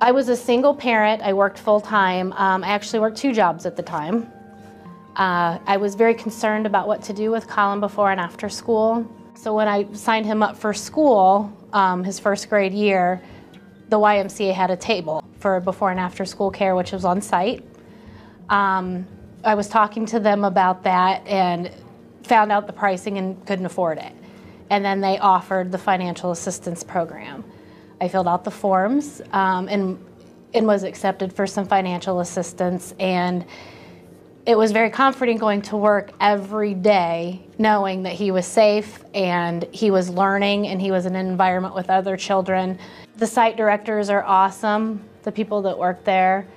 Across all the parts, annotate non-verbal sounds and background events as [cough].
I was a single parent. I worked full time. Um, I actually worked two jobs at the time. Uh, I was very concerned about what to do with Colin before and after school. So when I signed him up for school, um, his first grade year, the YMCA had a table for before and after school care, which was on site. Um, I was talking to them about that and found out the pricing and couldn't afford it. And then they offered the financial assistance program. I filled out the forms um, and, and was accepted for some financial assistance. And it was very comforting going to work every day knowing that he was safe and he was learning and he was in an environment with other children. The site directors are awesome. The people that work there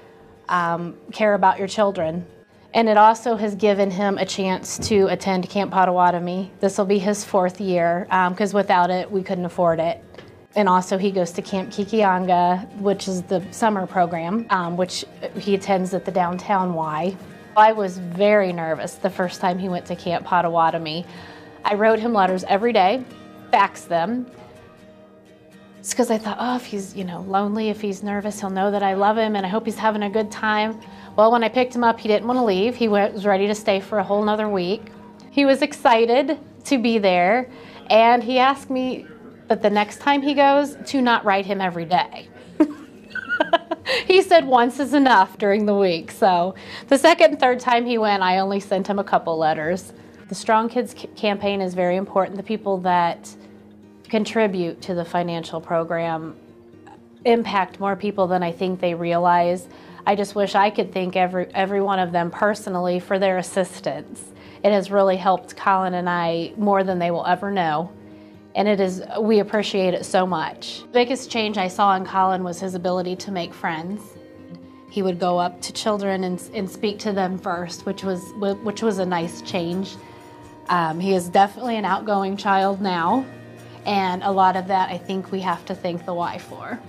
um, care about your children. And it also has given him a chance to attend Camp Potawatomi. This will be his fourth year because um, without it, we couldn't afford it. And also he goes to Camp Kekionga, which is the summer program, um, which he attends at the downtown Y. I was very nervous the first time he went to Camp Potawatomi. I wrote him letters every day, faxed them. It's because I thought, oh, if he's, you know, lonely, if he's nervous, he'll know that I love him and I hope he's having a good time. Well, when I picked him up, he didn't want to leave. He was ready to stay for a whole nother week. He was excited to be there and he asked me but the next time he goes, to not write him every day. [laughs] he said once is enough during the week. So the second and third time he went, I only sent him a couple letters. The Strong Kids campaign is very important. The people that contribute to the financial program impact more people than I think they realize. I just wish I could thank every, every one of them personally for their assistance. It has really helped Colin and I more than they will ever know and it is we appreciate it so much. The biggest change I saw in Colin was his ability to make friends. He would go up to children and, and speak to them first, which was which was a nice change. Um, he is definitely an outgoing child now, and a lot of that I think we have to thank the Y for.